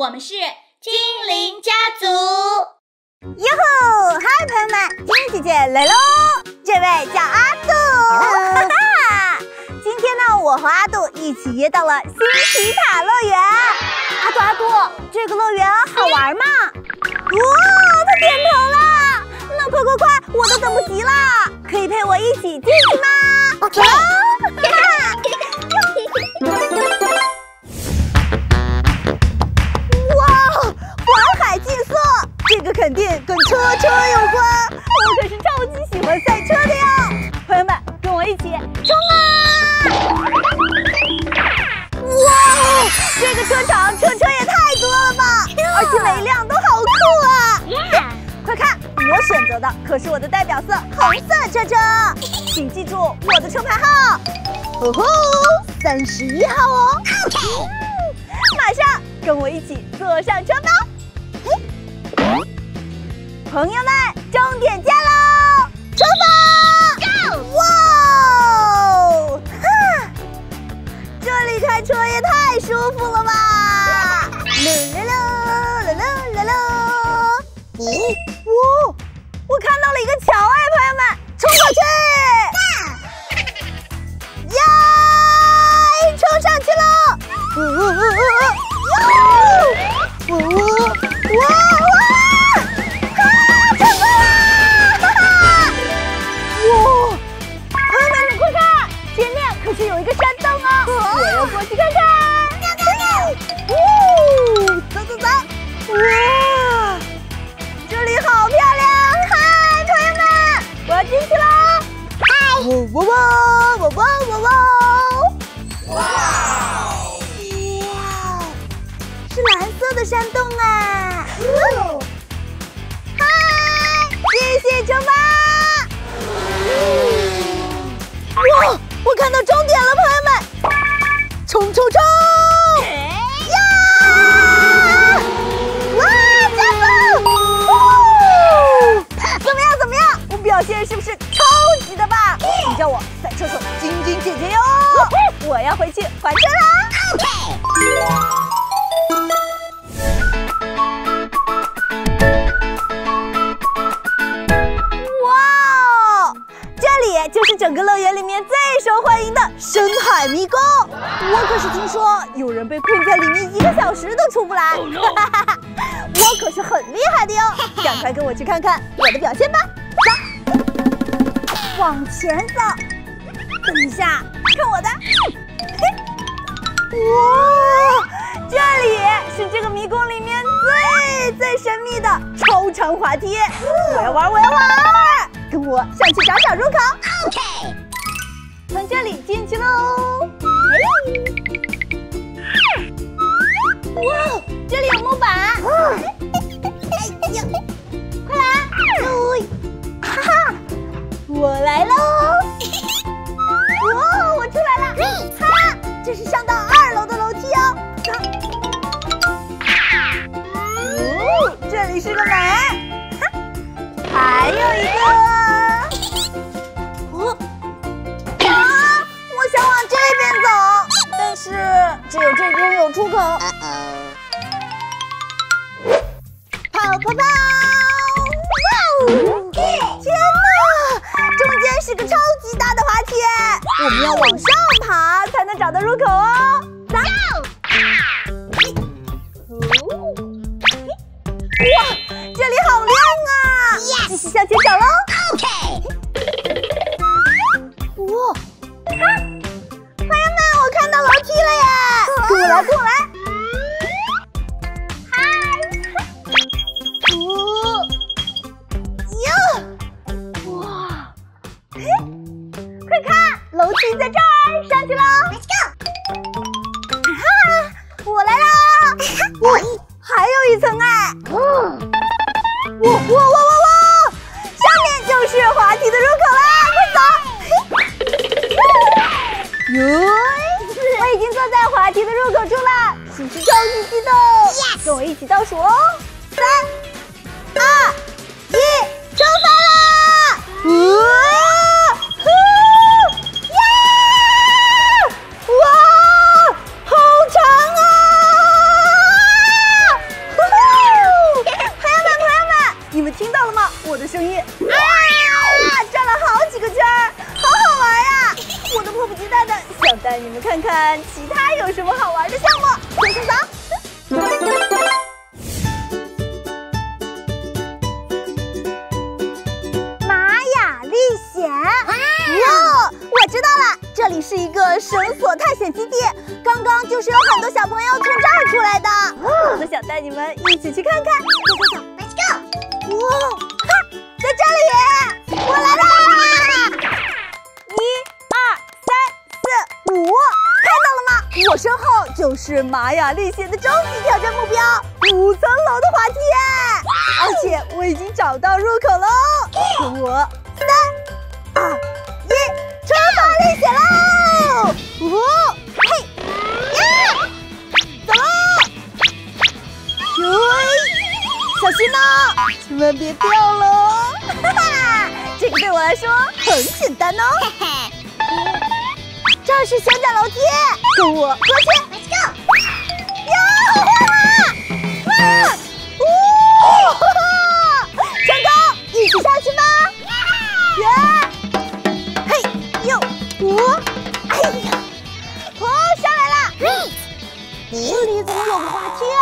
我们是精灵家族。哟吼，嗨，朋友们，精灵姐姐来喽！这位叫阿杜，哈哈。今天呢，我和阿杜一起约到了新奇塔乐园。阿杜，阿杜，这个乐园好玩吗？哇，他点头了。那快快快，我都等不及了，可以陪我一起进去吗？OK。肯定跟车车有关，我可是超级喜欢赛车的哟！朋友们，跟我一起冲啊！哇哦，这个车场车车也太多了吧，而且每一辆都好酷啊！快看，我选择的可是我的代表色红色车车，请记住我的车牌号，哦吼，三十一号哦！马上跟我一起坐上车吧！朋友们，终点见喽！出发！Go！哇！哈，这里开车也太舒服了吧！噜噜噜噜噜噜噜！咦？哇！我看到了一个桥哎，朋友们，冲过去！呀！冲上去了！就是整个乐园里面最受欢迎的深海迷宫，我可是听说有人被困在里面一个小时都出不来，我可是很厉害的哟！赶快跟我去看看我的表现吧，走，往前走，等一下，看我的，哇，这里是这个迷宫里面最最神秘的超长滑梯，我要玩，我要玩。跟我上去找找入口，OK。从这里进去喽。哇，这里有木板。是，只有这边有出口。跑跑跑！哇哦！天哪，中间是个超级大的滑梯，我们要往上爬才能找到入口哦。走！哇，这里好亮啊！继续向前走喽。快看，楼梯在这儿，上去喽，Let's go，哈，我来啦，哇，还有一层哎，哇哇哇哇哇，下面就是滑梯的入口啦，快走，哟。我已经坐在滑梯的入口处了，是不是超级激动？跟我一起倒数哦，三、声音啊，转了好几个圈儿，好好玩呀！我都迫不及待的想带你们看看其他有什么好玩的项目，走走走。这里是一个绳索探险基地，刚刚就是有很多小朋友从这儿出来的，我想带你们一起去看看。走走走，Let's go！哇，哈，在这里，我来啦！一、二、三、四、五，看到了吗？我身后就是玛雅历险的终极挑战目标——五层楼的滑梯，而且我已经找到入口喽，跟我很简单哦。嘿嘿，这是旋转楼梯，跟我过去。Let's go！呀，成功，一起上去吧！耶！哦，哎呀，哦，下来了。这里怎么有个滑梯啊？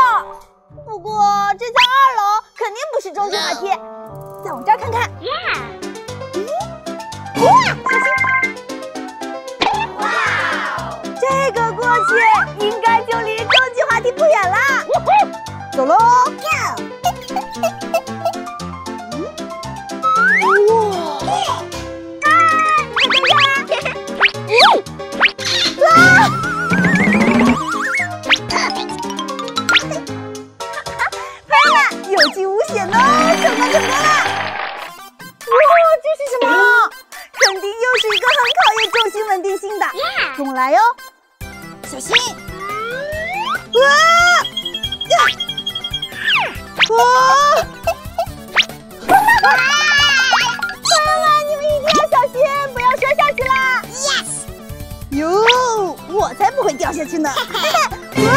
不过这在二楼，肯定不是终极滑梯。再往这儿看看。哇，这个过去应该就离终极滑梯不远了。走喽。来小心！啊！呀！啊！朋友们，你们一定要小心，不要摔下去啦！Yes！哟，我才不会掉下去呢！哇！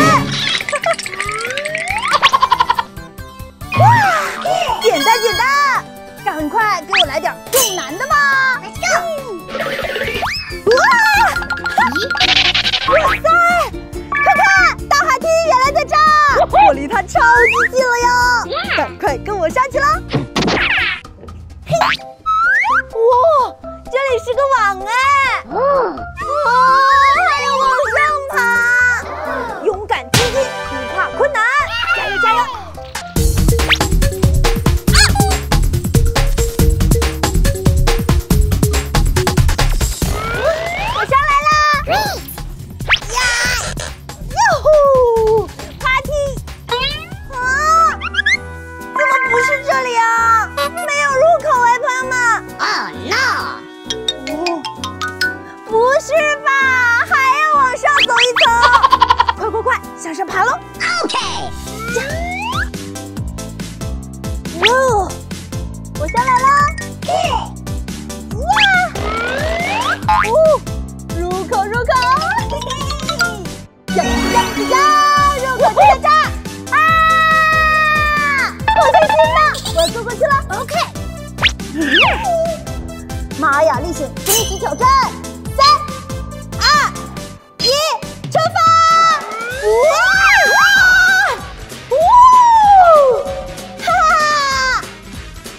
简单简单，赶快给我来点更难的吧！Let's go！哇！哇！塞！它超级近了哟！赶快跟我上去啦。嘿，哇，这里是个网哎！玛雅历险终极挑战，三二一，出发！哇哇哇！哈哈！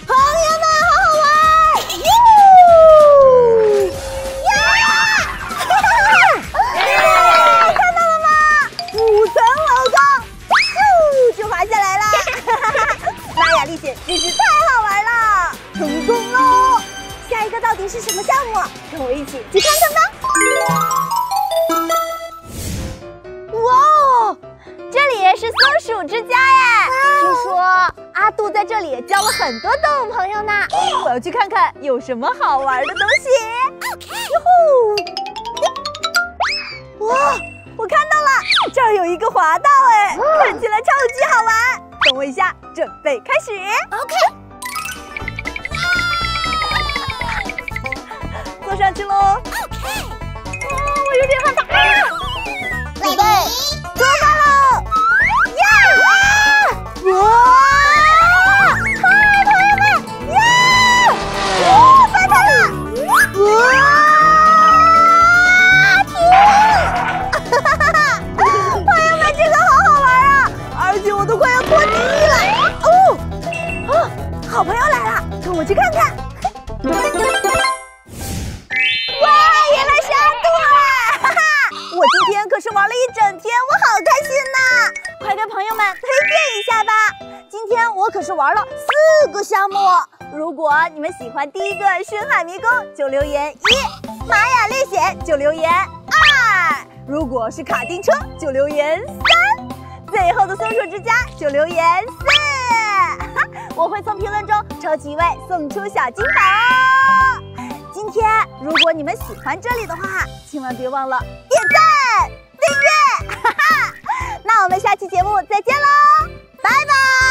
朋友们，好好玩！哟哟！哈哈哈哈！看到了吗？五层楼高，呼，就滑下来啦！哈哈！玛雅历险真是太好玩了，成功了！什么项目？跟我一起去看看吧！哇哦，这里是松鼠之家耶！听说阿杜在这里交了很多动物朋友呢，我要去看看有什么好玩的东西？哟吼！哇，我看到了，这儿有一个滑道，哎，看起来超级好玩。等我一下，准备开始。OK。坐上去喽。OK。哇，我有点害怕。准备，出果你们喜欢第一个深海迷宫，就留言一；玛雅历险就留言二；如果是卡丁车就留言三；最后的松鼠之家就留言四。我会从评论中抽几位送出小金宝。今天如果你们喜欢这里的话，千万别忘了点赞、订阅。哈哈，那我们下期节目再见喽，拜拜。